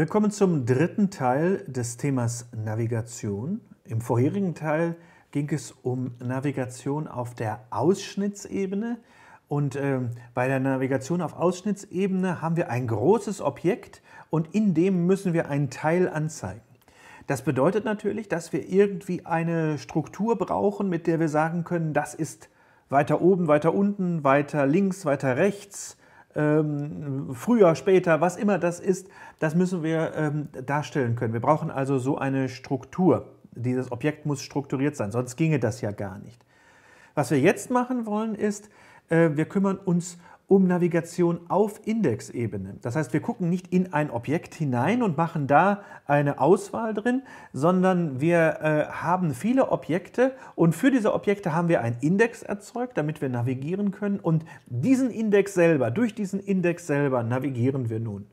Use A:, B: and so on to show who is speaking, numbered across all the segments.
A: Willkommen zum dritten Teil des Themas Navigation. Im vorherigen Teil ging es um Navigation auf der Ausschnittsebene. Und äh, bei der Navigation auf Ausschnittsebene haben wir ein großes Objekt und in dem müssen wir einen Teil anzeigen. Das bedeutet natürlich, dass wir irgendwie eine Struktur brauchen, mit der wir sagen können, das ist weiter oben, weiter unten, weiter links, weiter rechts, ähm, früher, später, was immer das ist, das müssen wir ähm, darstellen können. Wir brauchen also so eine Struktur. Dieses Objekt muss strukturiert sein, sonst ginge das ja gar nicht. Was wir jetzt machen wollen, ist, äh, wir kümmern uns um Navigation auf Indexebene. Das heißt, wir gucken nicht in ein Objekt hinein und machen da eine Auswahl drin, sondern wir äh, haben viele Objekte und für diese Objekte haben wir einen Index erzeugt, damit wir navigieren können und diesen Index selber, durch diesen Index selber navigieren wir nun.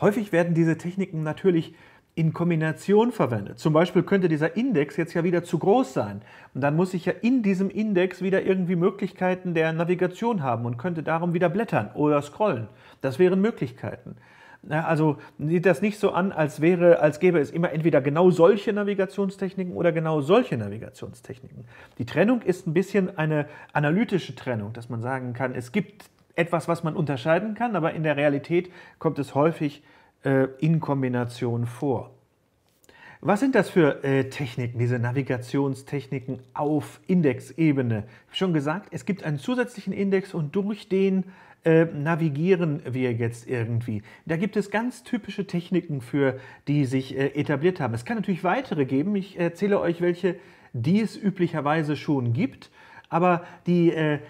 A: Häufig werden diese Techniken natürlich in Kombination verwendet. Zum Beispiel könnte dieser Index jetzt ja wieder zu groß sein. Und dann muss ich ja in diesem Index wieder irgendwie Möglichkeiten der Navigation haben und könnte darum wieder blättern oder scrollen. Das wären Möglichkeiten. Also sieht das nicht so an, als wäre, als gäbe es immer entweder genau solche Navigationstechniken oder genau solche Navigationstechniken. Die Trennung ist ein bisschen eine analytische Trennung, dass man sagen kann, es gibt etwas, was man unterscheiden kann, aber in der Realität kommt es häufig äh, in Kombination vor. Was sind das für äh, Techniken, diese Navigationstechniken auf Indexebene? Schon gesagt, es gibt einen zusätzlichen Index und durch den äh, navigieren wir jetzt irgendwie. Da gibt es ganz typische Techniken für, die sich äh, etabliert haben. Es kann natürlich weitere geben. Ich erzähle euch, welche, die es üblicherweise schon gibt. Aber die, äh,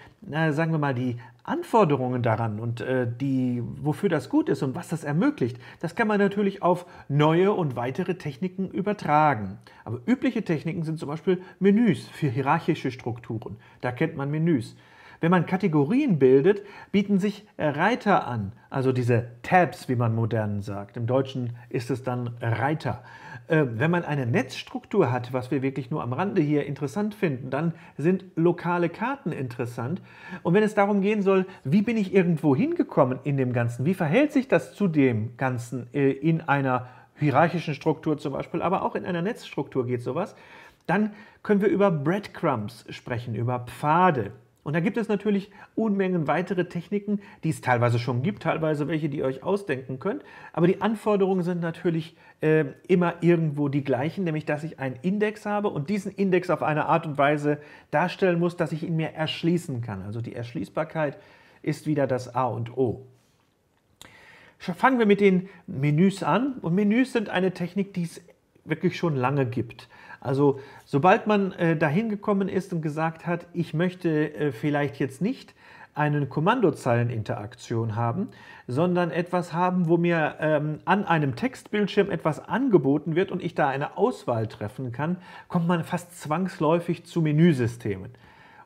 A: sagen wir mal, die Anforderungen daran und äh, die, wofür das gut ist und was das ermöglicht, das kann man natürlich auf neue und weitere Techniken übertragen. Aber übliche Techniken sind zum Beispiel Menüs für hierarchische Strukturen. Da kennt man Menüs. Wenn man Kategorien bildet, bieten sich Reiter an, also diese Tabs, wie man modern sagt. Im Deutschen ist es dann Reiter. Äh, wenn man eine Netzstruktur hat, was wir wirklich nur am Rande hier interessant finden, dann sind lokale Karten interessant. Und wenn es darum gehen soll, wie bin ich irgendwo hingekommen in dem Ganzen, wie verhält sich das zu dem Ganzen äh, in einer hierarchischen Struktur zum Beispiel, aber auch in einer Netzstruktur geht sowas, dann können wir über Breadcrumbs sprechen, über Pfade. Und da gibt es natürlich Unmengen weitere Techniken, die es teilweise schon gibt, teilweise welche, die ihr euch ausdenken könnt. Aber die Anforderungen sind natürlich äh, immer irgendwo die gleichen, nämlich dass ich einen Index habe und diesen Index auf eine Art und Weise darstellen muss, dass ich ihn mir erschließen kann. Also die Erschließbarkeit ist wieder das A und O. Fangen wir mit den Menüs an. Und Menüs sind eine Technik, die es wirklich schon lange gibt. Also sobald man äh, dahin gekommen ist und gesagt hat, ich möchte äh, vielleicht jetzt nicht eine Kommandozeileninteraktion haben, sondern etwas haben, wo mir ähm, an einem Textbildschirm etwas angeboten wird und ich da eine Auswahl treffen kann, kommt man fast zwangsläufig zu Menüsystemen.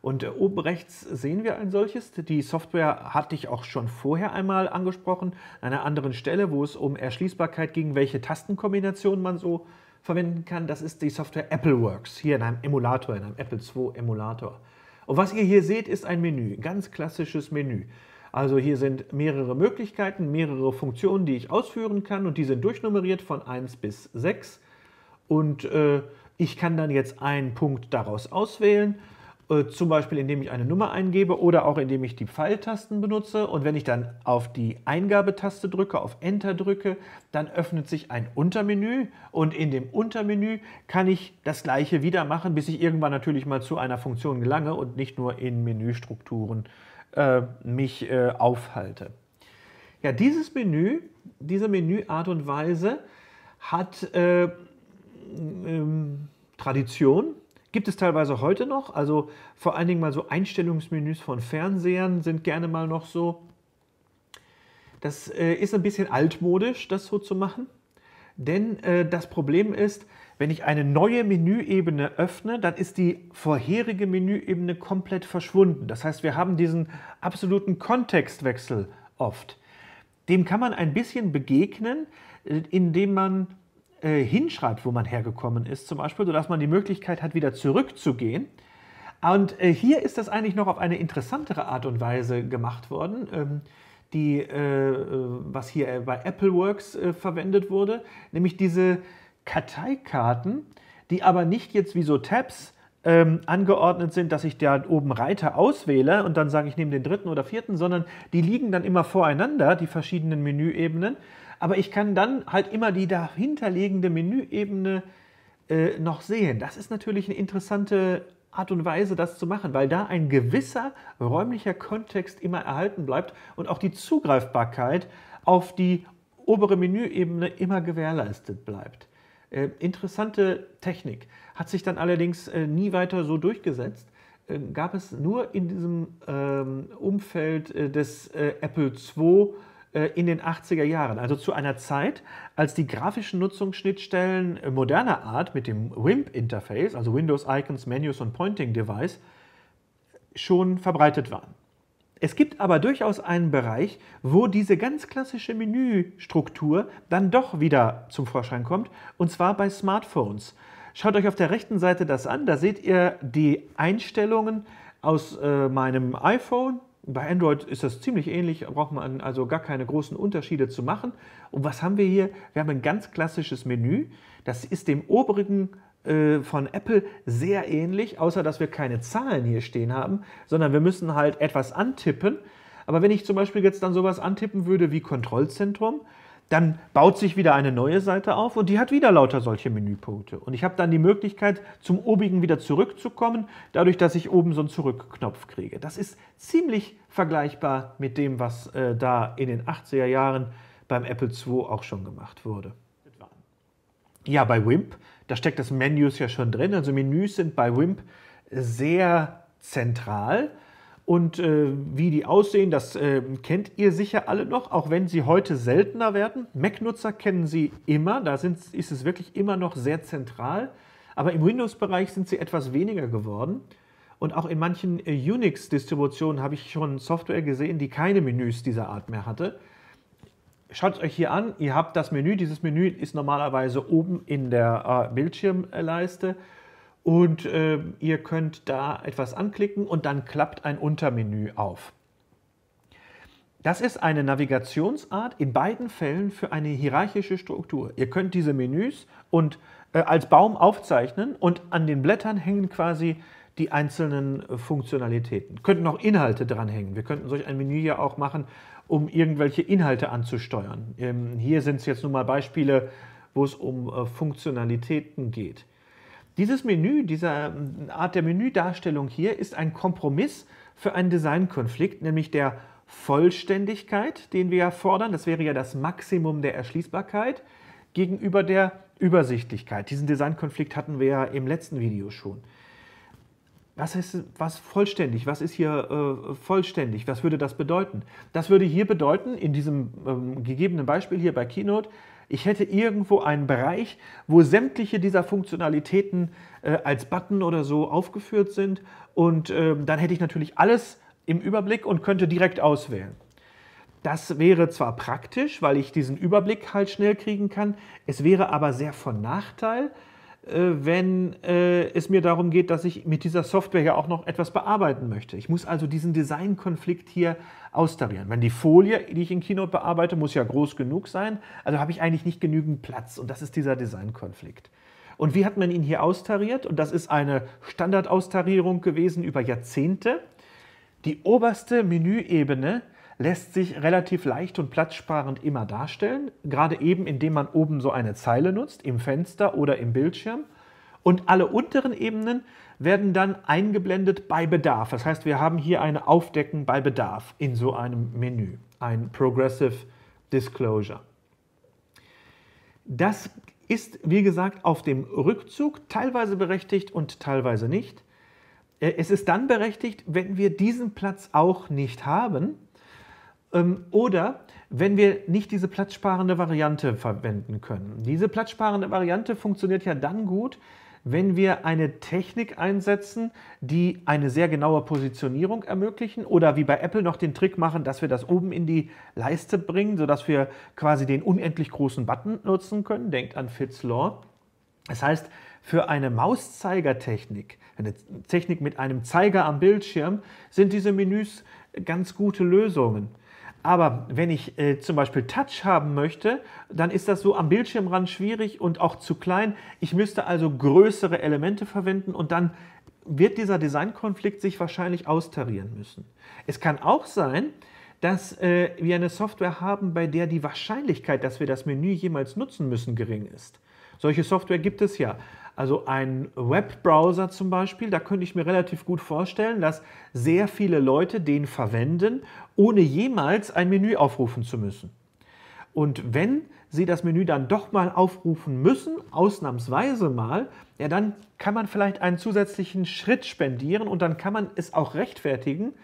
A: Und äh, oben rechts sehen wir ein solches. Die Software hatte ich auch schon vorher einmal angesprochen, an einer anderen Stelle, wo es um Erschließbarkeit ging, welche Tastenkombinationen man so verwenden kann, das ist die Software AppleWorks, hier in einem Emulator, in einem Apple II Emulator. Und was ihr hier seht, ist ein Menü, ganz klassisches Menü. Also hier sind mehrere Möglichkeiten, mehrere Funktionen, die ich ausführen kann und die sind durchnummeriert von 1 bis 6. Und äh, ich kann dann jetzt einen Punkt daraus auswählen äh, zum Beispiel indem ich eine Nummer eingebe oder auch indem ich die Pfeiltasten benutze. Und wenn ich dann auf die Eingabetaste drücke, auf Enter drücke, dann öffnet sich ein Untermenü und in dem Untermenü kann ich das gleiche wieder machen, bis ich irgendwann natürlich mal zu einer Funktion gelange und nicht nur in Menüstrukturen äh, mich äh, aufhalte. Ja, dieses Menü, diese Menüart und Weise hat äh, ähm, Tradition, Gibt es teilweise heute noch, also vor allen Dingen mal so Einstellungsmenüs von Fernsehern sind gerne mal noch so. Das äh, ist ein bisschen altmodisch, das so zu machen, denn äh, das Problem ist, wenn ich eine neue Menüebene öffne, dann ist die vorherige Menüebene komplett verschwunden. Das heißt, wir haben diesen absoluten Kontextwechsel oft. Dem kann man ein bisschen begegnen, äh, indem man äh, hinschreibt, wo man hergekommen ist, zum Beispiel, sodass man die Möglichkeit hat, wieder zurückzugehen. Und äh, hier ist das eigentlich noch auf eine interessantere Art und Weise gemacht worden. Ähm, die, äh, was hier bei Apple Works äh, verwendet wurde, nämlich diese Karteikarten, die aber nicht jetzt wie so Tabs ähm, angeordnet sind, dass ich da oben Reiter auswähle und dann sage ich nehme den dritten oder vierten, sondern die liegen dann immer voreinander, die verschiedenen Menüebenen. Aber ich kann dann halt immer die dahinterliegende Menüebene äh, noch sehen. Das ist natürlich eine interessante Art und Weise, das zu machen, weil da ein gewisser räumlicher Kontext immer erhalten bleibt und auch die Zugreifbarkeit auf die obere Menüebene immer gewährleistet bleibt. Äh, interessante Technik. Hat sich dann allerdings äh, nie weiter so durchgesetzt. Äh, gab es nur in diesem ähm, Umfeld äh, des äh, Apple II in den 80er Jahren, also zu einer Zeit, als die grafischen Nutzungsschnittstellen moderner Art mit dem WIMP-Interface, also Windows Icons, Menus und Pointing Device, schon verbreitet waren. Es gibt aber durchaus einen Bereich, wo diese ganz klassische Menüstruktur dann doch wieder zum Vorschein kommt, und zwar bei Smartphones. Schaut euch auf der rechten Seite das an, da seht ihr die Einstellungen aus äh, meinem iPhone. Bei Android ist das ziemlich ähnlich, braucht man also gar keine großen Unterschiede zu machen. Und was haben wir hier? Wir haben ein ganz klassisches Menü. Das ist dem oberen äh, von Apple sehr ähnlich, außer dass wir keine Zahlen hier stehen haben, sondern wir müssen halt etwas antippen. Aber wenn ich zum Beispiel jetzt dann sowas antippen würde wie Kontrollzentrum, dann baut sich wieder eine neue Seite auf und die hat wieder lauter solche Menüpunkte. Und ich habe dann die Möglichkeit, zum obigen wieder zurückzukommen, dadurch, dass ich oben so einen Zurückknopf kriege. Das ist ziemlich vergleichbar mit dem, was äh, da in den 80er Jahren beim Apple II auch schon gemacht wurde. Ja, bei WIMP da steckt das Menus ja schon drin. Also Menüs sind bei WIMP sehr zentral. Und äh, wie die aussehen, das äh, kennt ihr sicher alle noch, auch wenn sie heute seltener werden. Mac-Nutzer kennen sie immer, da sind, ist es wirklich immer noch sehr zentral. Aber im Windows-Bereich sind sie etwas weniger geworden. Und auch in manchen äh, Unix-Distributionen habe ich schon Software gesehen, die keine Menüs dieser Art mehr hatte. Schaut es euch hier an, ihr habt das Menü. Dieses Menü ist normalerweise oben in der äh, Bildschirmleiste und äh, ihr könnt da etwas anklicken und dann klappt ein Untermenü auf. Das ist eine Navigationsart in beiden Fällen für eine hierarchische Struktur. Ihr könnt diese Menüs und äh, als Baum aufzeichnen und an den Blättern hängen quasi die einzelnen Funktionalitäten. Könnten auch Inhalte dranhängen. Wir könnten solch ein Menü ja auch machen, um irgendwelche Inhalte anzusteuern. Ähm, hier sind es jetzt nun mal Beispiele, wo es um äh, Funktionalitäten geht. Dieses Menü, diese ähm, Art der Menüdarstellung hier ist ein Kompromiss für einen Designkonflikt, nämlich der Vollständigkeit, den wir ja fordern. Das wäre ja das Maximum der Erschließbarkeit gegenüber der Übersichtlichkeit. Diesen Designkonflikt hatten wir ja im letzten Video schon. Was ist was vollständig? Was ist hier äh, vollständig? Was würde das bedeuten? Das würde hier bedeuten, in diesem ähm, gegebenen Beispiel hier bei Keynote, ich hätte irgendwo einen Bereich, wo sämtliche dieser Funktionalitäten äh, als Button oder so aufgeführt sind und äh, dann hätte ich natürlich alles im Überblick und könnte direkt auswählen. Das wäre zwar praktisch, weil ich diesen Überblick halt schnell kriegen kann, es wäre aber sehr von Nachteil, wenn äh, es mir darum geht, dass ich mit dieser Software ja auch noch etwas bearbeiten möchte. Ich muss also diesen Designkonflikt hier austarieren. Wenn die Folie, die ich in Keynote bearbeite, muss ja groß genug sein, also habe ich eigentlich nicht genügend Platz und das ist dieser Designkonflikt. Und wie hat man ihn hier austariert? Und das ist eine Standardaustarierung gewesen über Jahrzehnte. Die oberste Menüebene lässt sich relativ leicht und platzsparend immer darstellen, gerade eben indem man oben so eine Zeile nutzt, im Fenster oder im Bildschirm. Und alle unteren Ebenen werden dann eingeblendet bei Bedarf. Das heißt, wir haben hier eine Aufdecken bei Bedarf in so einem Menü, ein Progressive Disclosure. Das ist, wie gesagt, auf dem Rückzug teilweise berechtigt und teilweise nicht. Äh, es ist dann berechtigt, wenn wir diesen Platz auch nicht haben, oder wenn wir nicht diese platzsparende Variante verwenden können. Diese platzsparende Variante funktioniert ja dann gut, wenn wir eine Technik einsetzen, die eine sehr genaue Positionierung ermöglichen oder wie bei Apple noch den Trick machen, dass wir das oben in die Leiste bringen, sodass wir quasi den unendlich großen Button nutzen können. Denkt an Fitz Law. Das heißt, für eine Mauszeigertechnik, eine Technik mit einem Zeiger am Bildschirm, sind diese Menüs ganz gute Lösungen. Aber wenn ich äh, zum Beispiel Touch haben möchte, dann ist das so am Bildschirmrand schwierig und auch zu klein. Ich müsste also größere Elemente verwenden und dann wird dieser Designkonflikt sich wahrscheinlich austarieren müssen. Es kann auch sein, dass äh, wir eine Software haben, bei der die Wahrscheinlichkeit, dass wir das Menü jemals nutzen müssen, gering ist. Solche Software gibt es ja. Also ein Webbrowser zum Beispiel, da könnte ich mir relativ gut vorstellen, dass sehr viele Leute den verwenden, ohne jemals ein Menü aufrufen zu müssen. Und wenn Sie das Menü dann doch mal aufrufen müssen, ausnahmsweise mal, ja, dann kann man vielleicht einen zusätzlichen Schritt spendieren und dann kann man es auch rechtfertigen,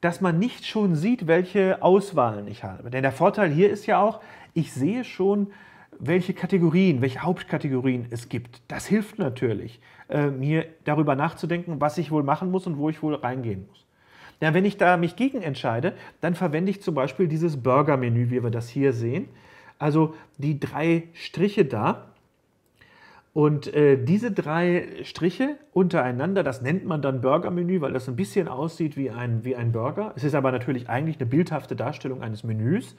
A: dass man nicht schon sieht, welche Auswahlen ich habe. Denn der Vorteil hier ist ja auch, ich sehe schon, welche Kategorien, welche Hauptkategorien es gibt. Das hilft natürlich, äh, mir darüber nachzudenken, was ich wohl machen muss und wo ich wohl reingehen muss. Ja, wenn ich da mich gegen entscheide, dann verwende ich zum Beispiel dieses Burger-Menü, wie wir das hier sehen. Also die drei Striche da. Und äh, diese drei Striche untereinander, das nennt man dann Burger-Menü, weil das ein bisschen aussieht wie ein, wie ein Burger. Es ist aber natürlich eigentlich eine bildhafte Darstellung eines Menüs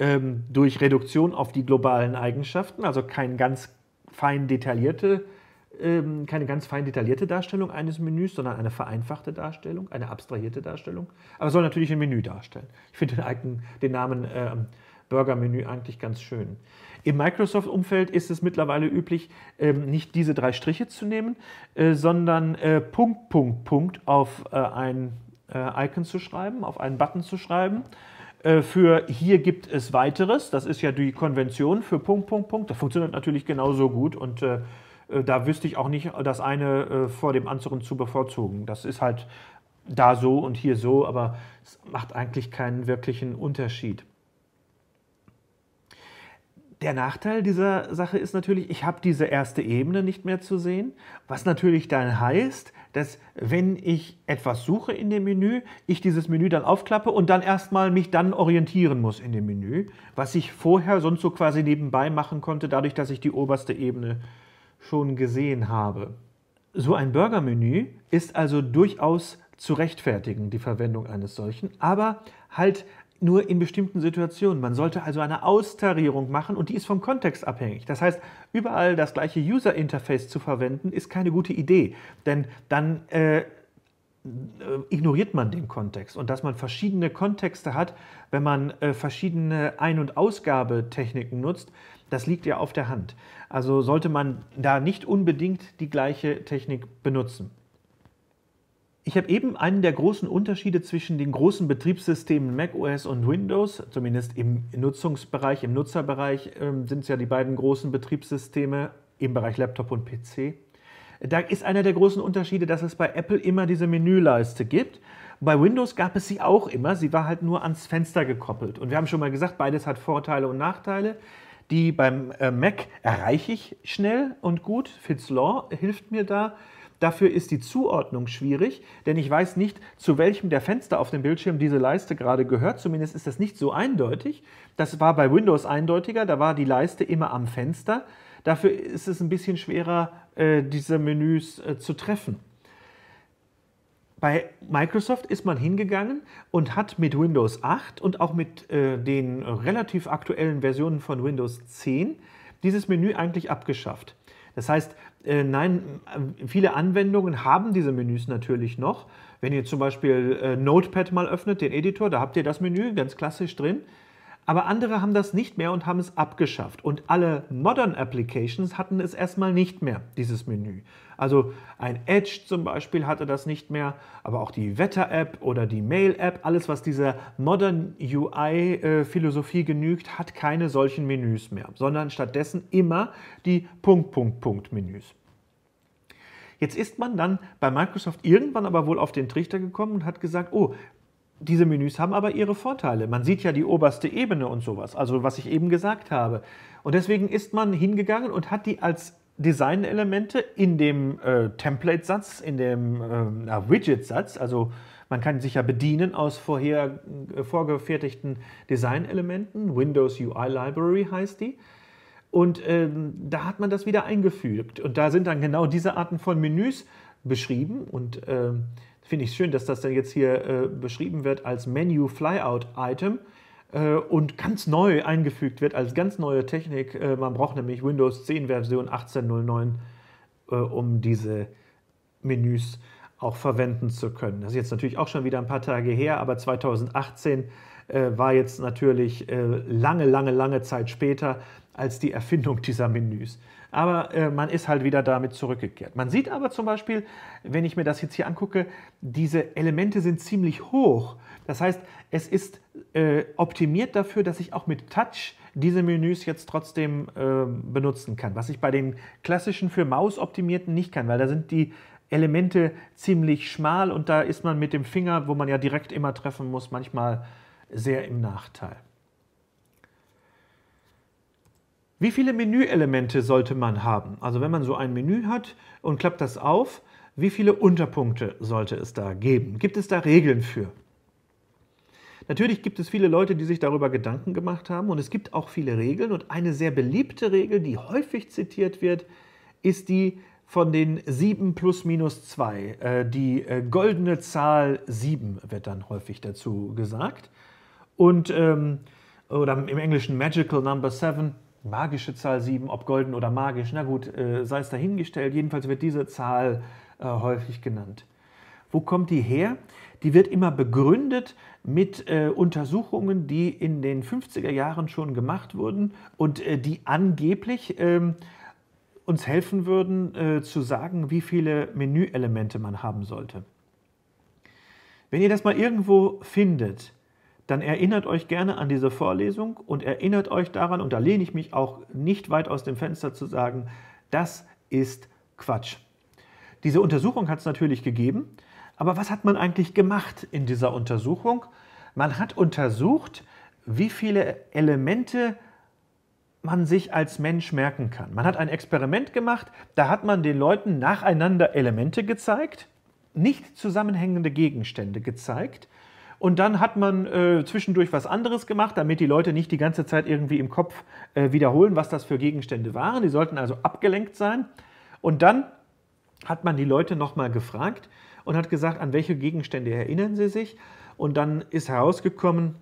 A: ähm, durch Reduktion auf die globalen Eigenschaften, also kein ganz fein detaillierte, ähm, keine ganz fein detaillierte Darstellung eines Menüs, sondern eine vereinfachte Darstellung, eine abstrahierte Darstellung, aber soll natürlich ein Menü darstellen. Ich finde den, den, Namen äh, Burger-Menü eigentlich ganz schön. Im Microsoft-Umfeld ist es mittlerweile üblich, ähm, nicht diese drei Striche zu nehmen, äh, sondern äh, Punkt, Punkt, Punkt auf äh, ein Icon zu schreiben, auf einen Button zu schreiben für hier gibt es weiteres, das ist ja die Konvention für Punkt, Punkt, Punkt. Das funktioniert natürlich genauso gut und äh, äh, da wüsste ich auch nicht, das eine äh, vor dem anderen zu bevorzugen. Das ist halt da so und hier so, aber es macht eigentlich keinen wirklichen Unterschied. Der Nachteil dieser Sache ist natürlich, ich habe diese erste Ebene nicht mehr zu sehen, was natürlich dann heißt, dass wenn ich etwas suche in dem Menü, ich dieses Menü dann aufklappe und dann erstmal mich dann orientieren muss in dem Menü, was ich vorher sonst so quasi nebenbei machen konnte, dadurch, dass ich die oberste Ebene schon gesehen habe. So ein Burger-Menü ist also durchaus zu rechtfertigen, die Verwendung eines solchen, aber halt nur in bestimmten Situationen. Man sollte also eine Austarierung machen und die ist vom Kontext abhängig. Das heißt, überall das gleiche User Interface zu verwenden, ist keine gute Idee, denn dann äh, ignoriert man den Kontext. Und dass man verschiedene Kontexte hat, wenn man äh, verschiedene Ein- und Ausgabetechniken nutzt, das liegt ja auf der Hand. Also sollte man da nicht unbedingt die gleiche Technik benutzen. Ich habe eben einen der großen Unterschiede zwischen den großen Betriebssystemen macOS und Windows, zumindest im Nutzungsbereich, im Nutzerbereich ähm, sind es ja die beiden großen Betriebssysteme im Bereich Laptop und PC. Da ist einer der großen Unterschiede, dass es bei Apple immer diese Menüleiste gibt. Bei Windows gab es sie auch immer, sie war halt nur ans Fenster gekoppelt. Und wir haben schon mal gesagt, beides hat Vorteile und Nachteile. Die beim äh, Mac erreiche ich schnell und gut. Fitzlaw hilft mir da. Dafür ist die Zuordnung schwierig, denn ich weiß nicht, zu welchem der Fenster auf dem Bildschirm diese Leiste gerade gehört. Zumindest ist das nicht so eindeutig. Das war bei Windows eindeutiger, da war die Leiste immer am Fenster. Dafür ist es ein bisschen schwerer, äh, diese Menüs äh, zu treffen. Bei Microsoft ist man hingegangen und hat mit Windows 8 und auch mit äh, den relativ aktuellen Versionen von Windows 10 dieses Menü eigentlich abgeschafft. Das heißt, äh, nein, viele Anwendungen haben diese Menüs natürlich noch. Wenn ihr zum Beispiel äh, Notepad mal öffnet, den Editor, da habt ihr das Menü ganz klassisch drin. Aber andere haben das nicht mehr und haben es abgeschafft. Und alle Modern Applications hatten es erstmal nicht mehr, dieses Menü. Also ein Edge zum Beispiel hatte das nicht mehr, aber auch die Wetter-App oder die Mail-App, alles was dieser Modern UI-Philosophie genügt, hat keine solchen Menüs mehr, sondern stattdessen immer die Punkt, Punkt, Punkt Menüs. Jetzt ist man dann bei Microsoft irgendwann aber wohl auf den Trichter gekommen und hat gesagt, oh, diese Menüs haben aber ihre Vorteile. Man sieht ja die oberste Ebene und sowas, also was ich eben gesagt habe. Und deswegen ist man hingegangen und hat die als Designelemente in dem äh, Template-Satz, in dem äh, Widget-Satz, also man kann sich ja bedienen aus vorher äh, vorgefertigten Designelementen. Windows UI Library heißt die. Und ähm, da hat man das wieder eingefügt. Und da sind dann genau diese Arten von Menüs beschrieben. Und ähm, finde ich schön, dass das dann jetzt hier äh, beschrieben wird als Menu Flyout Item. äh, und ganz neu eingefügt wird als ganz neue Technik. Äh, man braucht nämlich Windows 10 Version 18.09, äh, um diese Menüs auch verwenden zu können. Das ist jetzt natürlich auch schon wieder ein paar Tage her, aber 2018 äh, war jetzt natürlich äh, lange, lange, lange Zeit später als die Erfindung dieser Menüs. Aber äh, man ist halt wieder damit zurückgekehrt. Man sieht aber zum Beispiel, wenn ich mir das jetzt hier angucke, diese Elemente sind ziemlich hoch. Das heißt, es ist äh, optimiert dafür, dass ich auch mit Touch diese Menüs jetzt trotzdem äh, benutzen kann. Was ich bei den klassischen für Maus optimierten nicht kann, weil da sind die Elemente ziemlich schmal und da ist man mit dem Finger, wo man ja direkt immer treffen muss, manchmal sehr im Nachteil. Wie viele Menüelemente sollte man haben? Also wenn man so ein Menü hat und klappt das auf, wie viele Unterpunkte sollte es da geben? Gibt es da Regeln für? Natürlich gibt es viele Leute, die sich darüber Gedanken gemacht haben und es gibt auch viele Regeln und eine sehr beliebte Regel, die häufig zitiert wird, ist die von den 7 plus minus 2. Äh, die äh, goldene Zahl 7 wird dann häufig dazu gesagt. Und, ähm, oder im Englischen Magical Number 7 magische Zahl 7, ob golden oder magisch, na gut, äh, sei es dahingestellt. Jedenfalls wird diese Zahl äh, häufig genannt. Wo kommt die her? Die wird immer begründet mit äh, Untersuchungen, die in den 50er Jahren schon gemacht wurden und äh, die angeblich ähm, uns helfen würden äh, zu sagen, wie viele Menüelemente man haben sollte. Wenn ihr das mal irgendwo findet, dann erinnert euch gerne an diese Vorlesung und erinnert euch daran, und da lehne ich mich auch nicht weit aus dem Fenster zu sagen, das ist Quatsch. Diese Untersuchung hat es natürlich gegeben, aber was hat man eigentlich gemacht in dieser Untersuchung? Man hat untersucht, wie viele Elemente man sich als Mensch merken kann. Man hat ein Experiment gemacht, da hat man den Leuten nacheinander Elemente gezeigt, nicht zusammenhängende Gegenstände gezeigt und dann hat man äh, zwischendurch was anderes gemacht, damit die Leute nicht die ganze Zeit irgendwie im Kopf äh, wiederholen, was das für Gegenstände waren. Die sollten also abgelenkt sein. Und dann hat man die Leute nochmal gefragt und hat gesagt, an welche Gegenstände erinnern sie sich. Und dann ist herausgekommen,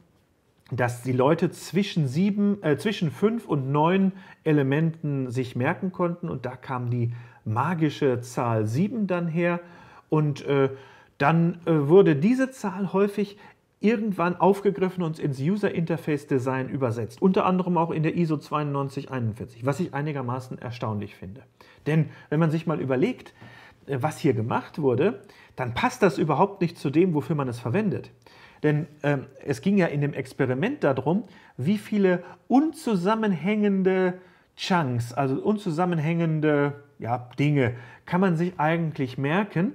A: dass die Leute zwischen, sieben, äh, zwischen fünf und neun Elementen sich merken konnten. Und da kam die magische Zahl sieben dann her. Und äh, dann äh, wurde diese Zahl häufig irgendwann aufgegriffen und ins User Interface Design übersetzt, unter anderem auch in der ISO 9241, was ich einigermaßen erstaunlich finde. Denn wenn man sich mal überlegt, äh, was hier gemacht wurde, dann passt das überhaupt nicht zu dem, wofür man es verwendet. Denn äh, es ging ja in dem Experiment darum, wie viele unzusammenhängende Chunks, also unzusammenhängende ja, Dinge, kann man sich eigentlich merken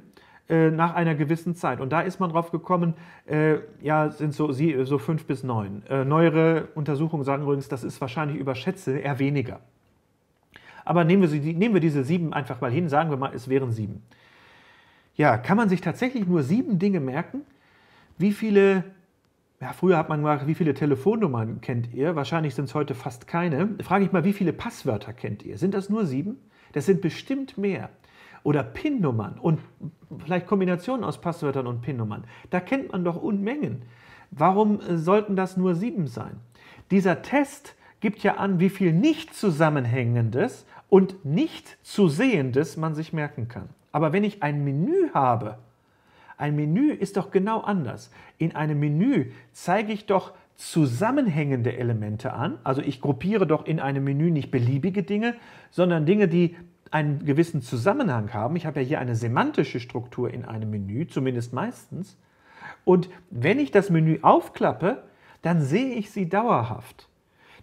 A: äh, nach einer gewissen Zeit. Und da ist man drauf gekommen, äh, ja, sind so, so fünf bis neun. Äh, neuere Untersuchungen sagen übrigens, das ist wahrscheinlich überschätze, eher weniger. Aber nehmen wir, sie, nehmen wir diese sieben einfach mal hin, sagen wir mal, es wären sieben. Ja, kann man sich tatsächlich nur sieben Dinge merken? Wie viele, ja, früher hat man gesagt, wie viele Telefonnummern kennt ihr? Wahrscheinlich sind es heute fast keine. Frage ich mal, wie viele Passwörter kennt ihr? Sind das nur sieben? Das sind bestimmt mehr oder PIN-Nummern und vielleicht Kombinationen aus Passwörtern und PIN-Nummern. Da kennt man doch Unmengen. Warum äh, sollten das nur sieben sein? Dieser Test gibt ja an, wie viel nicht zusammenhängendes und nicht zu sehendes man sich merken kann. Aber wenn ich ein Menü habe, ein Menü ist doch genau anders. In einem Menü zeige ich doch zusammenhängende Elemente an. Also ich gruppiere doch in einem Menü nicht beliebige Dinge, sondern Dinge, die einen gewissen Zusammenhang haben. Ich habe ja hier eine semantische Struktur in einem Menü, zumindest meistens. Und wenn ich das Menü aufklappe, dann sehe ich sie dauerhaft.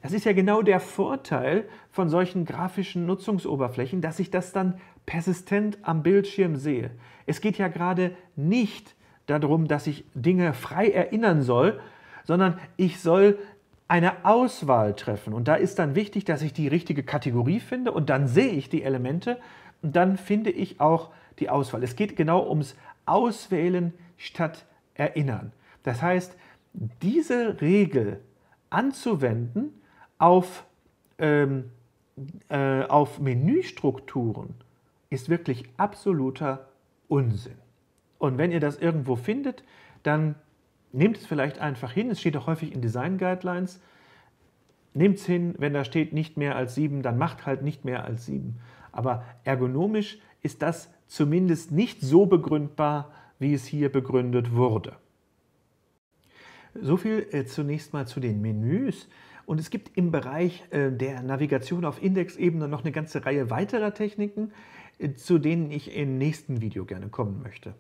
A: Das ist ja genau der Vorteil von solchen grafischen Nutzungsoberflächen, dass ich das dann persistent am Bildschirm sehe. Es geht ja gerade nicht darum, dass ich Dinge frei erinnern soll, sondern ich soll eine Auswahl treffen. Und da ist dann wichtig, dass ich die richtige Kategorie finde und dann sehe ich die Elemente und dann finde ich auch die Auswahl. Es geht genau ums Auswählen statt Erinnern. Das heißt, diese Regel anzuwenden auf, ähm, äh, auf Menüstrukturen ist wirklich absoluter Unsinn. Und wenn ihr das irgendwo findet, dann nehmt es vielleicht einfach hin. Es steht auch häufig in Design Guidelines. Nehmt es hin, wenn da steht nicht mehr als sieben, dann macht halt nicht mehr als sieben. Aber ergonomisch ist das zumindest nicht so begründbar, wie es hier begründet wurde. So viel äh, zunächst mal zu den Menüs. Und es gibt im Bereich äh, der Navigation auf Indexebene noch eine ganze Reihe weiterer Techniken, äh, zu denen ich im nächsten Video gerne kommen möchte.